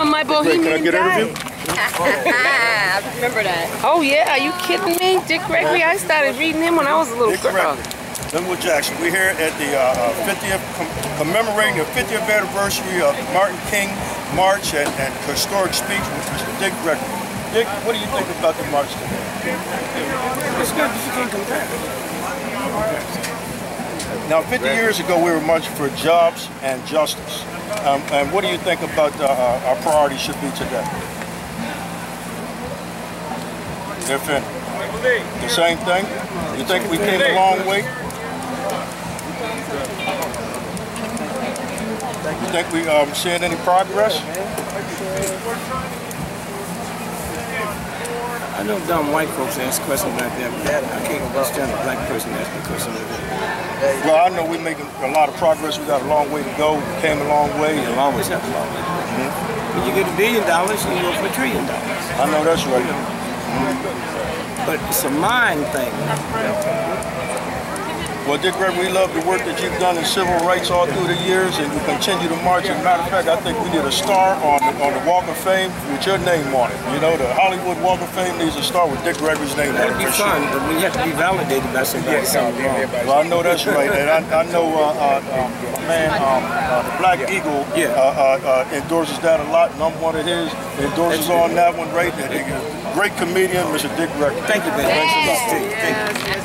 My bohemian Can I get guy. interview? I remember that. Oh yeah, are you kidding me? Dick Gregory, I started reading him when I was a little Dick girl. Gregory. Linwood Jackson. We're here at the uh, uh, 50th, com- commemorating the 50th anniversary of Martin King March and, and historic speech with Mr. Dick Gregory. Dick, what do you think about the march today? It's good. You can't compare. Now, 50 years ago, we were marching for jobs and justice. Um, and what do you think about uh, uh, our priorities should be today? If any. The same thing? You think we came a long way? You think we um, seeing any progress? I know dumb white folks ask questions like that, but I can't understand a black person asking questions like that. Well, I know we're making a lot of progress. We got a long way to go. We came a long way. You'll always have a long way. When mm-hmm. you get a billion dollars, you go for a trillion dollars. I know that's right. But it's a mind thing. Well, Dick Gregory, we love the work that you've done in civil rights all through the years, and you continue to march. As a matter of fact, I think we did a star on the, on the Walk of Fame with your name on it. You know, the Hollywood Walk of Fame needs a star with Dick Gregory's name on That'd it be for fun, sure. but we have to be validated by somebody something wrong. Well, I know that's right, and I, I know uh, uh, um, man, um, uh, the Black Eagle, Yeah. uh, uh, uh, endorses that a lot, and I'm one of his. Endorses on that one, right? there. Great comedian, Mr. Dick Gregory. Thank you, man. Thanks a lot. Thank you.